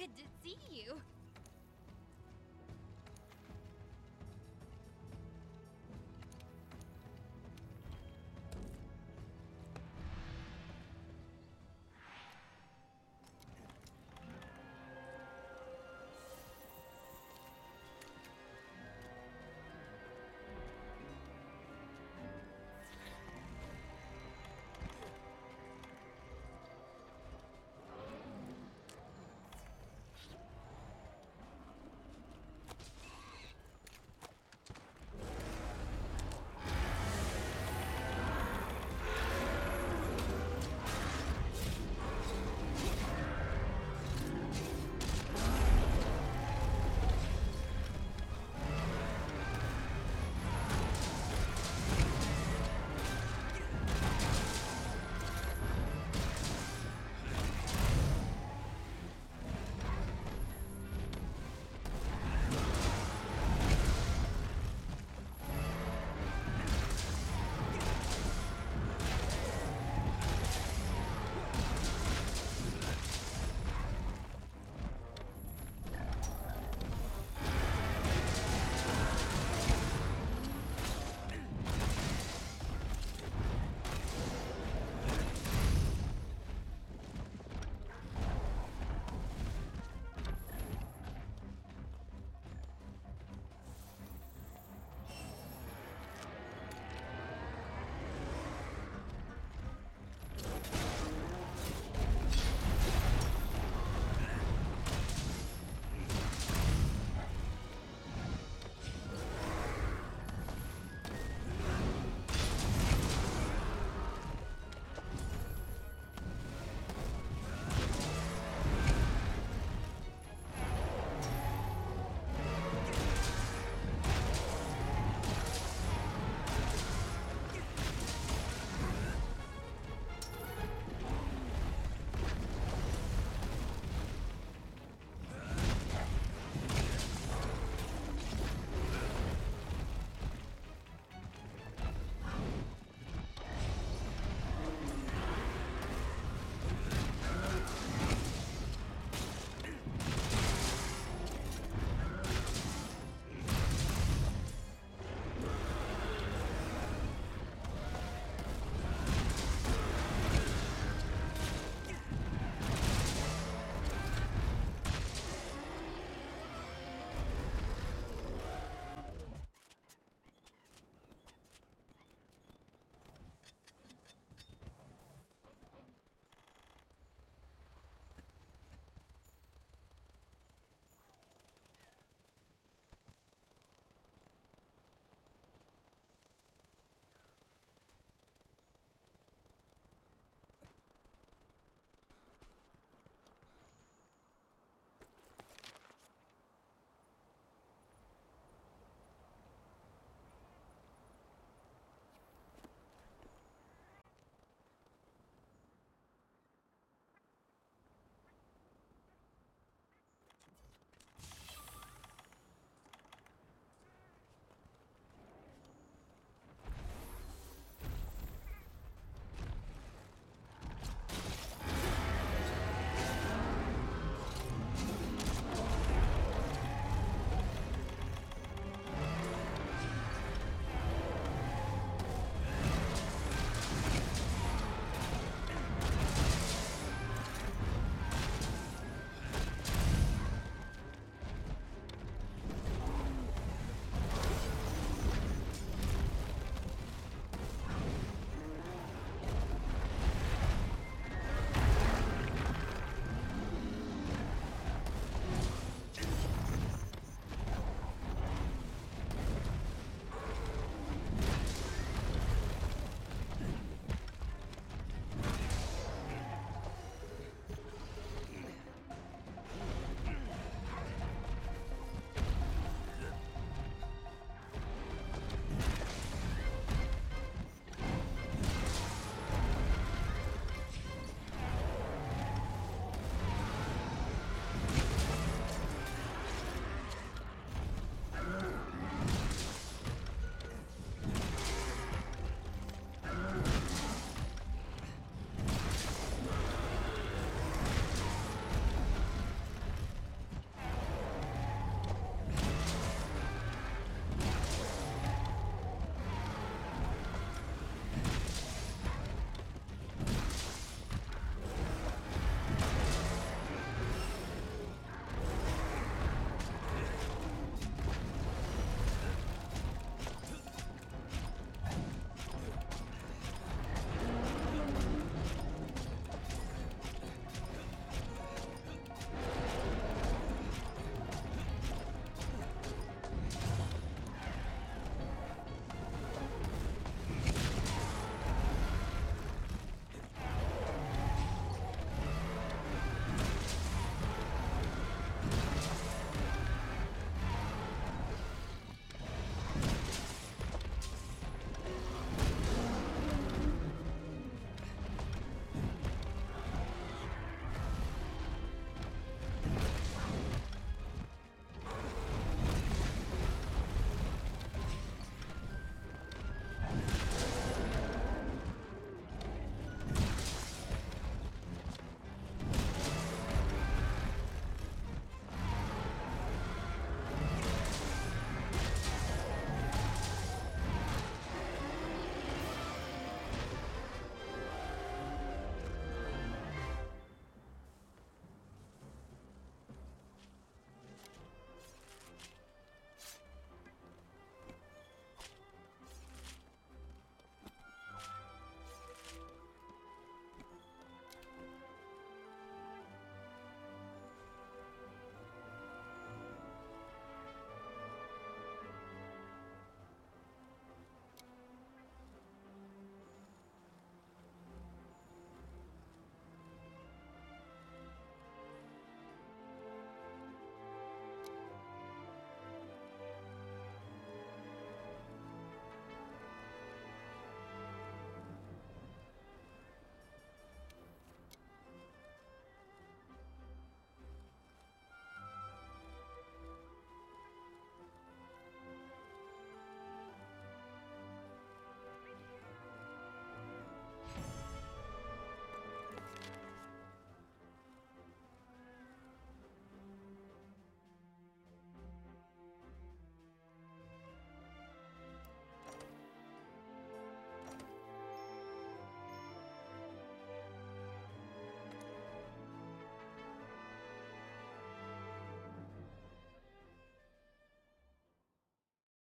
Good to see you.